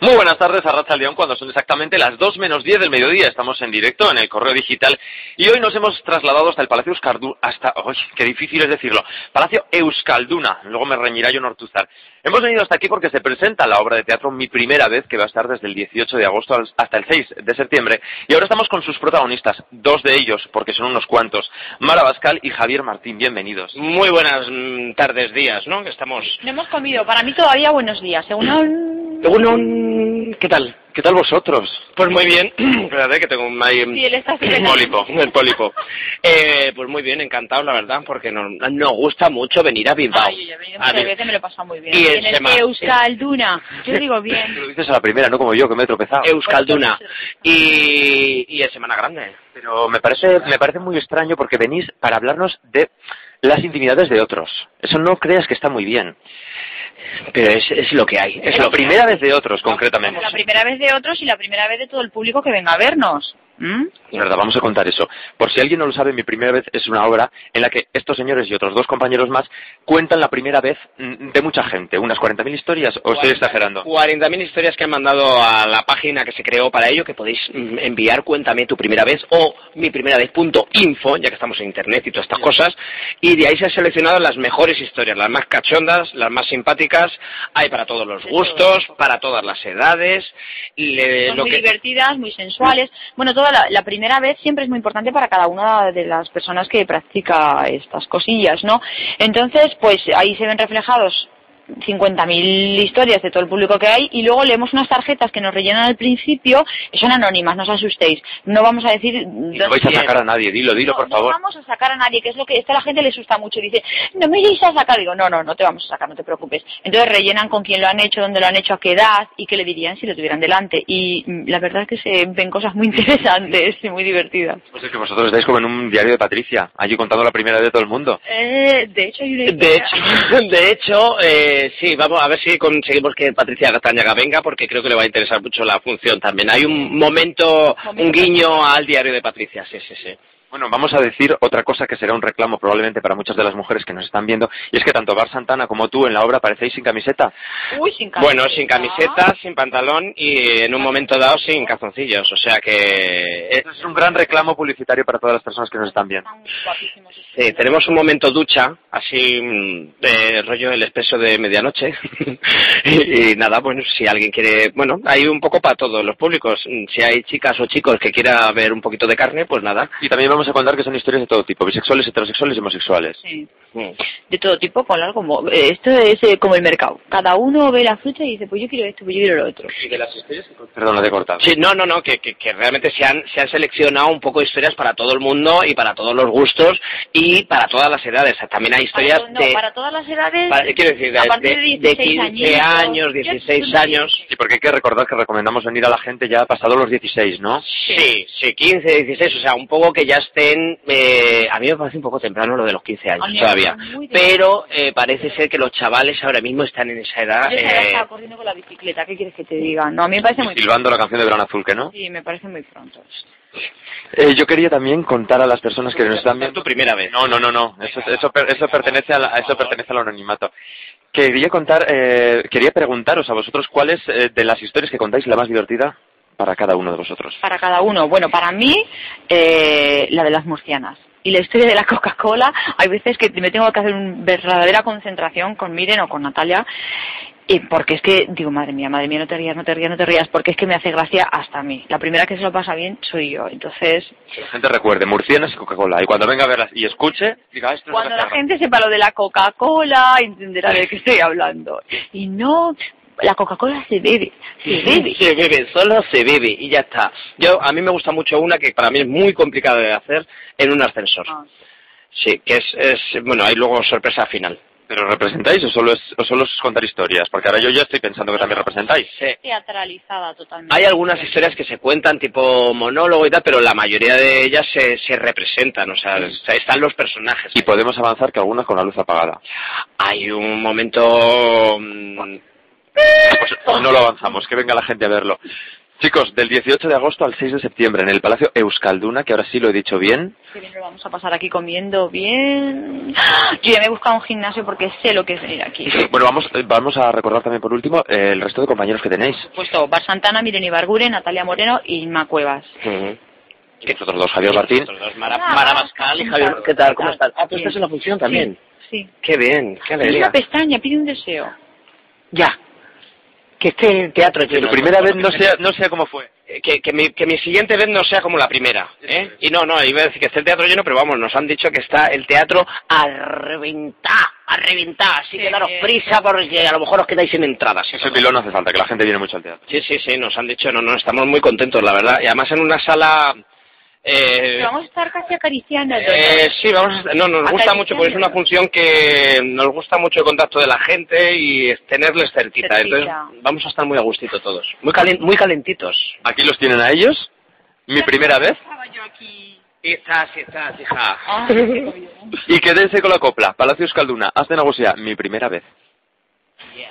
Muy buenas tardes a Racha León cuando son exactamente las 2 menos 10 del mediodía. Estamos en directo en el correo digital y hoy nos hemos trasladado hasta el Palacio Euskalduna, hasta, uy, qué difícil es decirlo, Palacio Euskalduna, luego me reñirá yo Nortuzar. Hemos venido hasta aquí porque se presenta la obra de teatro Mi Primera Vez, que va a estar desde el 18 de agosto hasta el 6 de septiembre. Y ahora estamos con sus protagonistas, dos de ellos, porque son unos cuantos, Mara Bascal y Javier Martín. Bienvenidos. Muy buenas mm, tardes, días, ¿no? Que estamos... No hemos comido, para mí todavía buenos días. Según un... ¿Qué tal? ¿Qué tal vosotros? Pues muy bien, espérate que tengo un, ahí, Sí, él está el de- pólipo, el pólipo. Eh, pues muy bien, encantado la verdad, porque nos, nos gusta mucho venir a Bilbao. Ay, yo ya A veces, me lo he pasado muy bien. Y Y el en el Sema- Euskalduna. Yo digo Tú bien. lo dices a la primera, no como yo, que me he tropezado. Euskalduna. Y, y es Semana Grande. Pero me parece, me parece muy extraño porque venís para hablarnos de las intimidades de otros. Eso no creas que está muy bien. Pero es, es lo que hay. Es la primera vez de otros, concretamente. La primera vez de otros y la primera vez de todo el público que venga a vernos. ¿Mm? Es verdad, vamos a contar eso. Por si alguien no lo sabe, mi primera vez es una obra en la que estos señores y otros dos compañeros más cuentan la primera vez mm, de mucha gente. ¿Unas 40.000 historias o estoy exagerando? 40.000 historias que han mandado a la página que se creó para ello, que podéis mm, enviar Cuéntame tu primera vez o mi primera vez punto info, ya que estamos en internet y todas estas cosas, y de ahí se han seleccionado las mejores historias, las más cachondas, las más simpáticas, hay para todos los gustos, para todas las edades, le- Son lo muy que divertidas, muy sensuales. Bueno, la, la primera vez siempre es muy importante para cada una de las personas que practica estas cosillas, ¿no? Entonces, pues ahí se ven reflejados 50.000 historias de todo el público que hay y luego leemos unas tarjetas que nos rellenan al principio, que son anónimas, no os asustéis. No vamos a decir... No vais a sacar a nadie, dilo, dilo, No, por no favor. vamos a sacar a nadie, que es lo que esto a la gente le asusta mucho. Dice, no me vais a sacar. Digo, no, no, no te vamos a sacar, no te preocupes. Entonces rellenan con quién lo han hecho, dónde lo han hecho, a qué edad y qué le dirían si lo tuvieran delante. Y mm, la verdad es que se ven cosas muy interesantes y muy divertidas. Pues es que vosotros estáis como en un diario de Patricia, allí contando la primera de todo el mundo. Eh, de hecho, hay una De hecho, de hecho eh, sí, vamos a ver si conseguimos que Patricia Gatañaga venga, porque creo que le va a interesar mucho la función también. Hay un momento, un guiño al diario de Patricia, sí, sí, sí. Bueno, vamos a decir otra cosa que será un reclamo probablemente para muchas de las mujeres que nos están viendo, y es que tanto Bar Santana como tú en la obra parecéis sin camiseta. Uy, sin camiseta. Bueno, sin camiseta, sin pantalón y en un momento dado sin calzoncillos, o sea que... eh, Esto es un gran reclamo publicitario para todas las personas que nos están viendo. Sí, tenemos un momento ducha, así mm, de rollo el expreso de medianoche. y, y nada, bueno, si alguien quiere, bueno, hay un poco para todos los públicos. Si hay chicas o chicos que quiera ver un poquito de carne, pues nada. Y también vamos a contar que son historias de todo tipo, bisexuales, heterosexuales y homosexuales. Sí. Mm. De todo tipo, con algo como... eh, Esto es eh, como el mercado. Cada uno ve la fruta y dice, pues yo quiero esto, pues yo quiero lo otro. ¿Y de las historias? Perdón, lo he cortado. Sí, no, no, no, que, que, que realmente se han, se han seleccionado un poco historias para todo el mundo y para todos los gustos y para todas las edades. También hay historias para, to- no, de... para todas las edades... para- quiero decir, de, a partir de- de de 16 15 añitos. años, Yo 16 siempre años. Sí, porque hay que recordar que recomendamos venir a la gente ya pasado los 16, ¿no? Sí, sí, 15, 16, o sea, un poco que ya estén... eh, a mí me parece un poco temprano lo de los 15 A años todavía. Pero eh, parece ser que los chavales ahora mismo están en esa edad... Yo esa edad eh, estaba corriendo con la bicicleta, ¿qué quieres que te diga? No, a mí me parece muy Silbando la canción de Verano Azul, ¿que no? Sí, me parece muy pronto. Eh, yo quería también contar a las personas que nos están es viendo... tu primera vez. No, no, no, no. Eso, eso, eso pertenece a la- eso pertenece al anonimato. Quería contar, eh, quería preguntaros a vosotros cuál es eh, de las historias que contáis la más divertida para cada uno de vosotros. Para cada uno. Bueno, para mí, eh, la de las murcianas. Y la historia de la Coca-Cola, hay veces que me tengo que hacer una verdadera concentración con Miren o con Natalia. Y porque es que, digo, madre mía, madre mía, no te rías, no te rías, no te rías, porque es que me hace gracia hasta a mí. La primera que se lo pasa bien soy yo. Entonces, Que la gente recuerde, murcianas y Coca-Cola. Y cuando venga a verlas y escuche, diga, esto es cuando una la gente sepa lo de la Coca-Cola, entenderá de qué estoy hablando. Y no, la Coca-Cola se bebe, se bebe. Se bebe, solo se bebe y ya está. Yo A mí me gusta mucho una que para mí es muy complicada de hacer en un ascensor. Ah. Sí, que es, es bueno, hay luego sorpresa final. ¿Pero representáis o solo, es, o solo es contar historias? Porque ahora yo ya estoy pensando que también representáis. Sí. Teatralizada totalmente. Hay algunas historias que se cuentan tipo monólogo y tal, pero la mayoría de ellas se, se representan, o sea, están los personajes. Y podemos avanzar que algunas con la luz apagada. Hay un momento... Pues no lo avanzamos, que venga la gente a verlo. Chicos, del 18 de agosto al 6 de septiembre en el Palacio Euskalduna, que ahora sí lo he dicho bien. Qué bien lo vamos a pasar aquí comiendo bien. Yo ya me he buscado un gimnasio porque sé lo que es venir aquí. Bueno, vamos, eh, vamos a recordar también por último eh, el resto de compañeros que tenéis. Puesto Bar Santana, Miren Ibargure, Natalia Moreno y Inma Cuevas. Y Nosotros dos, Javier Martín. Nosotros dos, Mara, Mara Mascal y Javier. ¿Qué tal? ¿Cómo estás? Ah, ¿tú estás en la función también? Sí. Qué bien, qué Pide alegría. una pestaña, pide un deseo. Ya. Que esté el teatro Que lleno. tu primera vez no sea, no sea como fue. Que, que, mi, que mi siguiente vez no sea como la primera. ¿eh? Y no, no, iba a decir que esté el teatro lleno, pero vamos, nos han dicho que está el teatro a reventar, a reventar. Así que daros prisa porque a lo mejor os quedáis sin entradas. Ese pilón no hace falta, que la gente viene mucho al teatro. Sí, sí, sí, nos han dicho, no, no, estamos muy contentos, la verdad. Y además en una sala... Eh, vamos a estar casi acariciando. eh, sí, vamos a, no, nos gusta mucho porque es una función que nos gusta mucho el contacto de la gente y tenerles cerquita. Cerquita. Entonces vamos a estar muy a gustito todos. Muy, calen- muy calentitos. Aquí los tienen a ellos. Mi primera vez. Estaba yo aquí. Estás, hija. Ah. Y quédense con la copla. Palacio Euskalduna. Hazte negocia. Mi primera vez. Yeah.